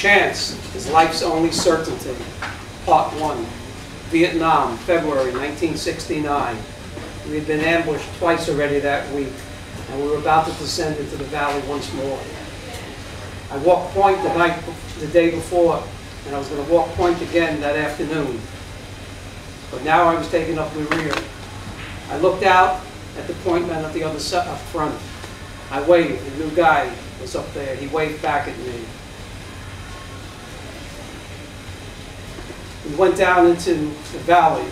Chance is life's only certainty. Part 1. Vietnam, February 1969. We had been ambushed twice already that week, and we were about to descend into the valley once more. I walked point the night, the day before, and I was going to walk point again that afternoon. But now I was taking up the rear. I looked out at the point man at the other side, up front. I waved, the new guy was up there. He waved back at me. We went down into the valley.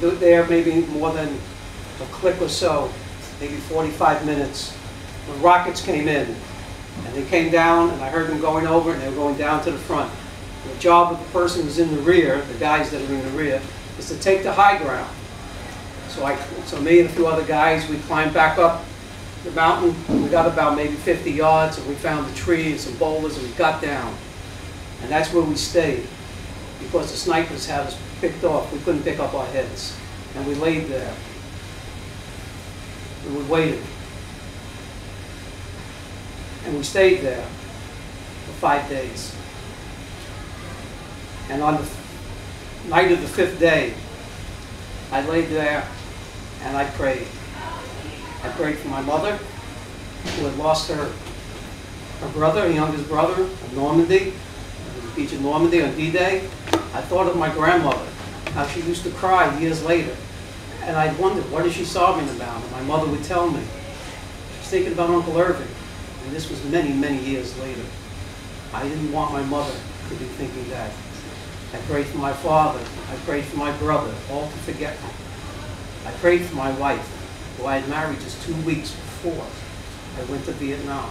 There maybe more than a click or so, maybe 45 minutes, when rockets came in. And they came down, and I heard them going over, and they were going down to the front. The job of the person who's in the rear, the guys that are in the rear, is to take the high ground. So I, so me and a few other guys, we climbed back up the mountain. We got about maybe 50 yards, and we found a tree and some boulders, and we got down. And that's where we stayed, because the snipers had us picked off. We couldn't pick up our heads, and we laid there. And we waited. And we stayed there for five days. And on the night of the fifth day, I laid there and I prayed. I prayed for my mother, who had lost her, her brother, her youngest brother, in Normandy, the beach of Normandy on D-Day. I thought of my grandmother, how she used to cry years later. And I wondered, what is she sobbing about? And my mother would tell me. She's thinking about Uncle Irving. And this was many, many years later. I didn't want my mother to be thinking that. I prayed for my father. I prayed for my brother, all to forget me. I prayed for my wife, who I had married just two weeks before I went to Vietnam.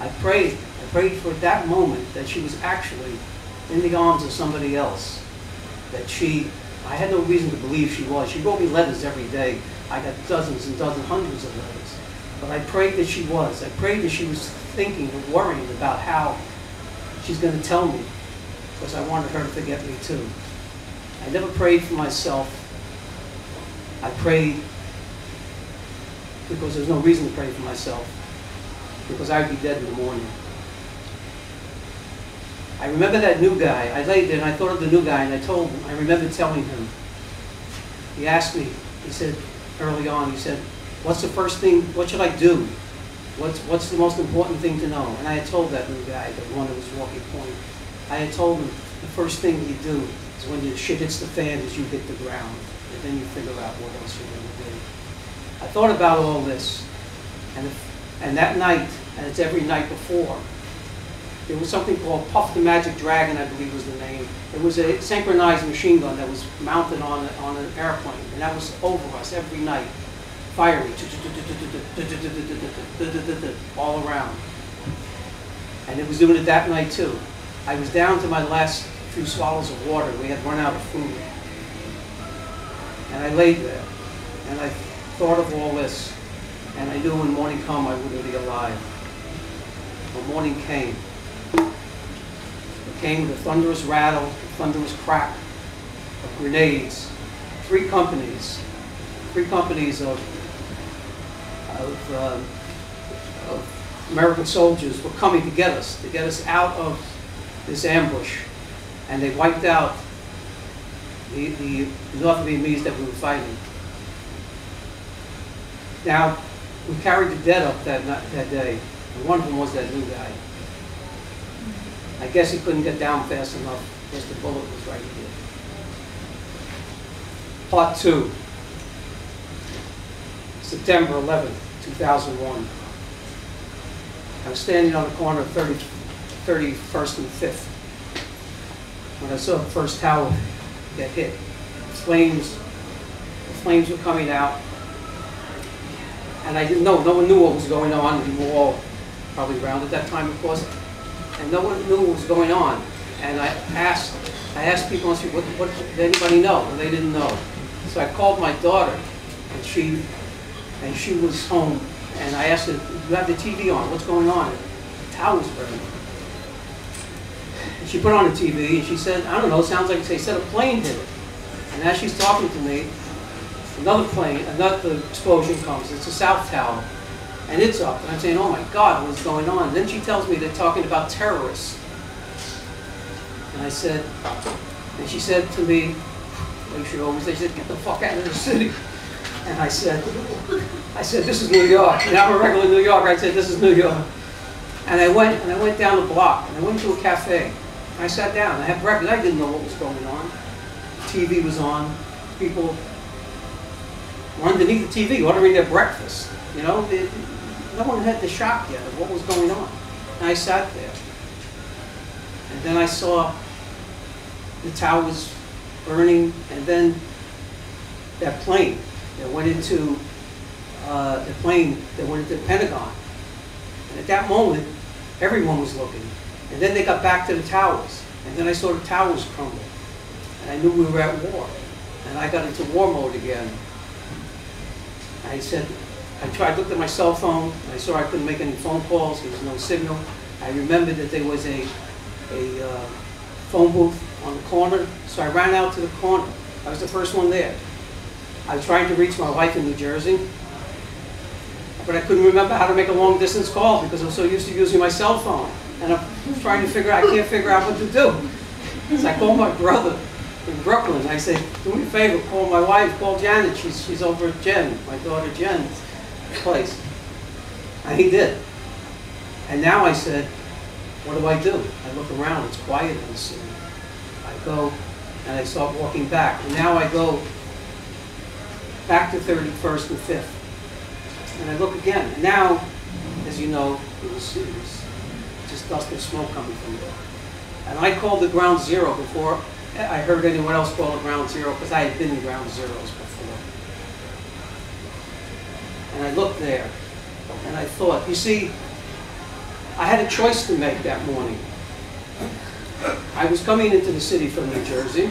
I prayed. I prayed for that moment that she was actually in the arms of somebody else. That she, I had no reason to believe she was. She wrote me letters every day. I got dozens and dozens, hundreds of letters. But I prayed that she was. I prayed that she was thinking and worrying about how she's going to tell me because I wanted her to forget me too. I never prayed for myself. I prayed because there's no reason to pray for myself because I'd be dead in the morning. I remember that new guy. I laid there and I thought of the new guy and I told him, I remember telling him. He asked me, he said early on, he said, what's the first thing, what should I do? What's, what's the most important thing to know? And I had told that new guy, the one that was walking point, I had told him the first thing you do is when your shit hits the fan is you hit the ground. And then you figure out what else you're going to do. I thought about all this. And, and that night, and it's every night before, there was something called Puff the Magic Dragon, I believe was the name. It was a synchronized machine gun that was mounted on, a, on an airplane. And that was over us every night, firing all around. And it was doing it that night too. I was down to my last few swallows of water. We had run out of food. And I laid there, and I thought of all this, and I knew when morning come I wouldn't be alive. But morning came. Came a thunderous rattle, a thunderous crack of grenades. Three companies, three companies of, of, uh, of American soldiers were coming to get us, to get us out of this ambush, and they wiped out the, the North Vietnamese that we were fighting. Now, we carried the dead up that, that day, and one of them was that new guy. I guess he couldn't get down fast enough because the bullet was right here. Part two, September 11th, 2001. I was standing on the corner of 30, 31st and 5th when I saw the first tower get hit. Flames, the flames were coming out. And I didn't know, no one knew what was going on. We were all probably around at that time, of course. And no one knew what was going on. And I asked, I asked people the street, what, what, did anybody know? And they didn't know. So I called my daughter, and she, and she was home. And I asked her, you have the TV on, what's going on? The tower's burning. And she put on the TV and she said, I don't know, sounds like they said a plane hit it. And as she's talking to me, another plane, another explosion comes. It's a South Tower. And it's up. And I'm saying, oh my God, what's going on? And then she tells me they're talking about terrorists And I said, and she said to me, like she always, said, get the fuck out of the city. And I said, I said, this is New York. And I'm a regular New Yorker. I said, this is New York. And I went, and I went down the block, and I went to a cafe. And I sat down. I had breakfast. I didn't know what was going on. TV was on. People were underneath the TV ordering their breakfast. You know, no one had the shock yet of what was going on. And I sat there. And then I saw the towers burning, and then that plane that went into uh, the plane that went into the Pentagon. And at that moment, everyone was looking. And then they got back to the towers. And then I saw the towers crumble. And I knew we were at war. And I got into war mode again. I said, I tried, looked at my cell phone, I saw I couldn't make any phone calls, there was no signal. I remembered that there was a, a uh, phone booth on the corner, so I ran out to the corner. I was the first one there. I was trying to reach my wife in New Jersey, but I couldn't remember how to make a long distance call because I'm so used to using my cell phone. And I'm trying to figure, out, I can't figure out what to do. So I called my brother in Brooklyn. I said, do me a favor, call my wife, call Janet. She's, she's over at Jen, my daughter Jen's place. And he did. And now I said, what do I do? I look around, it's quiet in the city. I go and I start walking back. And now I go back to 31st and 5th. And I look again. And now, as you know, it was, was just dust and smoke coming from there. And I called the ground zero before I heard anyone else call it ground zero because I had been in ground zeros. And I looked there and I thought, you see, I had a choice to make that morning. I was coming into the city from New Jersey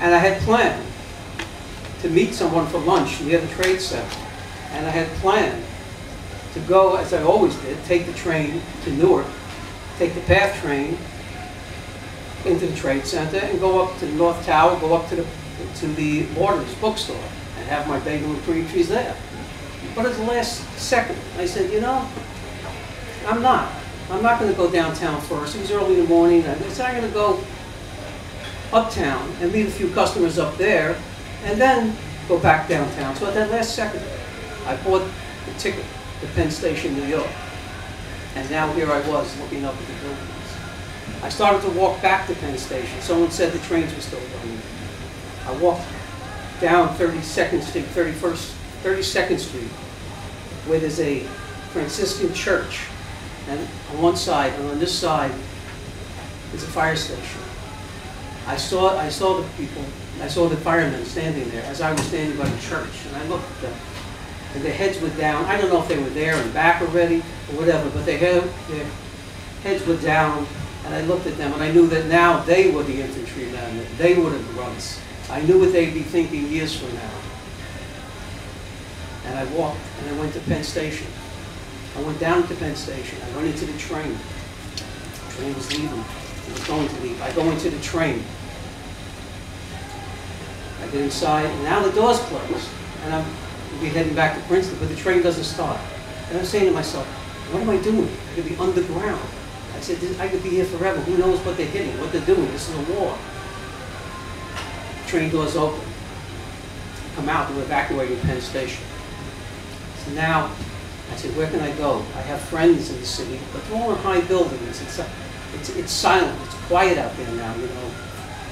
and I had planned to meet someone for lunch near the trade center. And I had planned to go, as I always did, take the train to Newark, take the PATH train into the trade center and go up to the North Tower, go up to the to the Borders bookstore have my bagel and cream cheese there. But at the last second, I said, you know, I'm not. I'm not going to go downtown first. It was early in the morning. I said, I'm going to go uptown and meet a few customers up there and then go back downtown. So at that last second, I bought the ticket to Penn Station, New York. And now here I was looking up at the buildings. I started to walk back to Penn Station. Someone said the trains were still running. I walked down 32nd Street, 31st, 32nd Street, where there's a Franciscan church. And on one side, and on this side, is a fire station. I saw, I saw the people, I saw the firemen standing there as I was standing by the church, and I looked at them. And their heads were down. I don't know if they were there and back already or whatever, but their, head, their heads were down, and I looked at them, and I knew that now they were the infantrymen, they were the grunts. I knew what they'd be thinking years from now. And I walked, and I went to Penn Station. I went down to Penn Station. I went into the train. The train was leaving. It was going to leave. I go into the train. I get inside, and now the door's closed. And I'm we'll be heading back to Princeton, but the train doesn't start. And I'm saying to myself, what am I doing? I could be underground. I said, I could be here forever. Who knows what they're hitting, what they're doing? This is a war. Train doors open. Come out, we're evacuating Penn Station. So now, I said, where can I go? I have friends in the city, but they're all in high buildings. It's, it's, it's silent, it's quiet out there now, you know.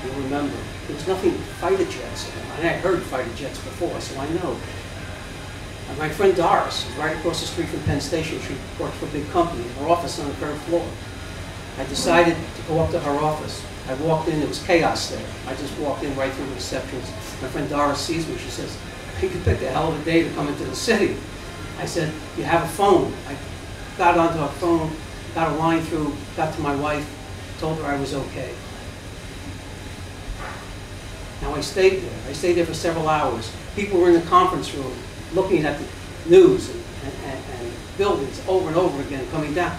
You remember. There's nothing fighter jets. And I heard fighter jets before, so I know. And my friend Doris right across the street from Penn Station. She worked for a big company. Her office on the third floor. I decided to go up to her office. I walked in, there was chaos there. I just walked in right through the reception. My friend Doris sees me, she says, you could pick a hell of a day to come into the city. I said, you have a phone. I got onto a phone, got a line through, got to my wife, told her I was okay. Now I stayed there. I stayed there for several hours. People were in the conference room looking at the news and, and, and buildings over and over again coming down.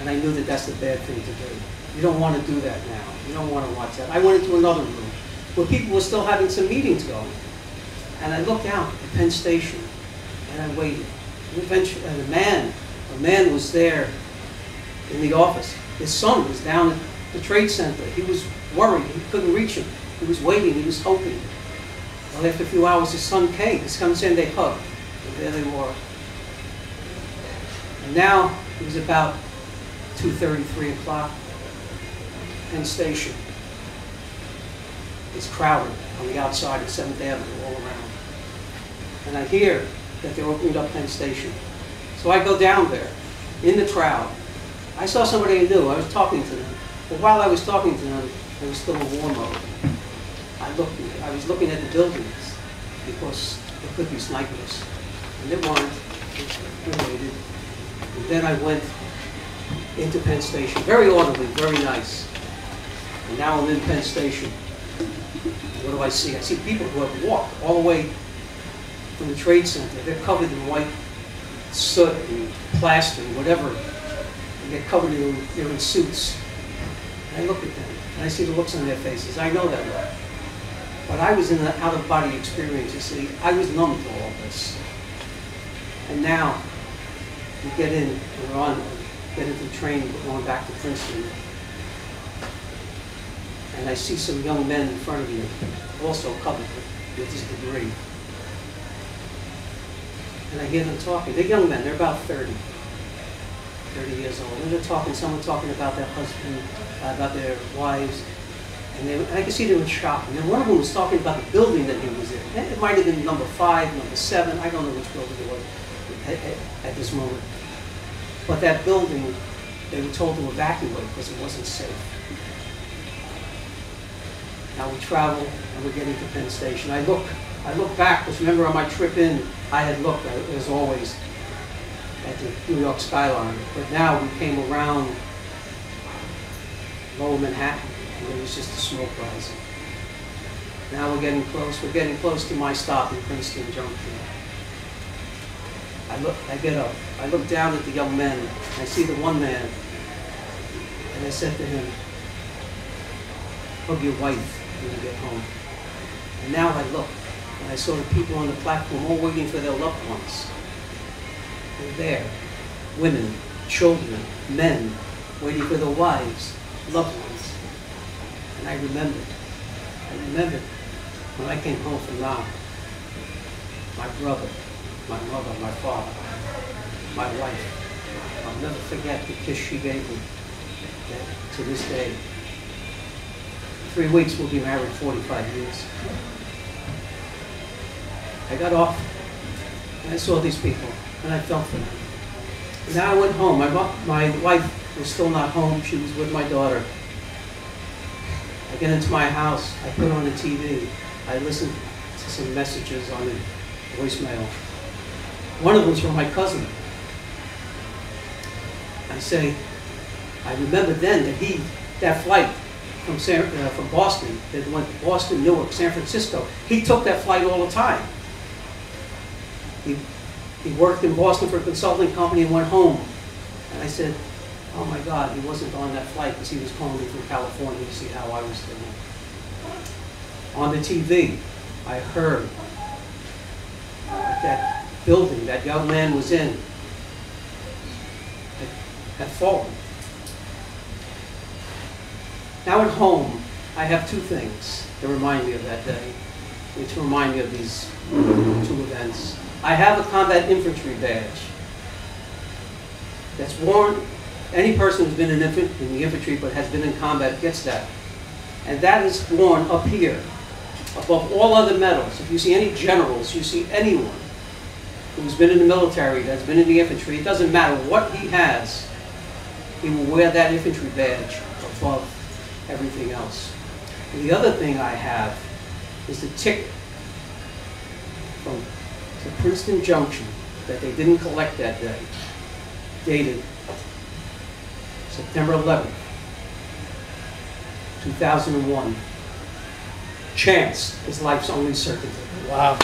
And I knew that that's the bad thing to do. You don't want to do that now. You don't want to watch that. I went into another room where people were still having some meetings going. And I looked out at Penn Station and I waited. And eventually, and a man, a man was there in the office. His son was down at the Trade Center. He was worried. He couldn't reach him. He was waiting. He was hoping. Well, after a few hours, his son came. His son and they hugged. And there they were. And now it was about 2.33 o'clock. Station. It's crowded on the outside of 7th Avenue all around. And I hear that they're opening up Penn Station. So I go down there in the crowd. I saw somebody I knew. I was talking to them. But while I was talking to them, there was still a war mode. I looked. I was looking at the buildings because there could be snipers, and there weren't. And then I went into Penn Station. Very orderly, very nice. And now I'm in Penn Station. What do I see? I see people who have walked all the way from the Trade Center. They're covered in white soot and plaster and whatever. And they're covered in, they're in suits. And I look at them, and I see the looks on their faces. I know that look. But I was in an out-of-body experience, you see. I was numb to all this. And now, we get in, we're on, get into the train, we're going back to Princeton. And I see some young men in front of me, also covered with this debris. And I hear them talking. They're young men, they're about 30, 30 years old. And they're talking, someone talking about their husband, uh, about their wives. And, they, and I could see they were in shock. And then one of them was talking about the building that he was in. And It might have been number five, number seven, I don't know which building it was at, at, at this moment. But that building, they were told to evacuate because it wasn't safe. Now we travel and we're getting to Penn Station. I look, I look back, because remember on my trip in, I had looked, uh, as always, at the New York skyline. But now we came around Lower Manhattan, and there was just the smoke rising. Now we're getting close, we're getting close to my stop in Princeton Junction. I look, I get up, I look down at the young men, I see the one man, and I said to him, hug your wife when you get home. And now I look, and I saw the people on the platform all waiting for their loved ones. They're there, women, children, men, waiting for their wives, loved ones. And I remembered, I remembered when I came home from Nam, my brother, my mother, my father, my wife. I'll never forget the kiss she gave me to this day. Three weeks, we'll be married 45 years. I got off, and I saw these people, and I felt for them. And now I went home. My, my wife was still not home. She was with my daughter. I get into my house. I put on the TV. I listen to some messages on the voicemail. One of them's from my cousin. I say, I remember then that he, that flight from San, uh, from Boston, that went to Boston, Newark, San Francisco, he took that flight all the time. He, he worked in Boston for a consulting company and went home. And I said, oh my God, he wasn't on that flight because he was calling me from California to see how I was doing. On the TV, I heard that building that young man was in had fallen. Now at home, I have two things that remind me of that day, which remind me of these two events. I have a combat infantry badge that's worn, any person who's been in, in the infantry but has been in combat gets that. And that is worn up here, above all other medals. If you see any generals, you see anyone who's been in the military, that's been in the infantry, it doesn't matter what he has, he will wear that infantry badge above everything else. And the other thing I have is the ticket from to Princeton Junction that they didn't collect that day, dated September 11th, 2001. Chance is life's only certainty. Wow.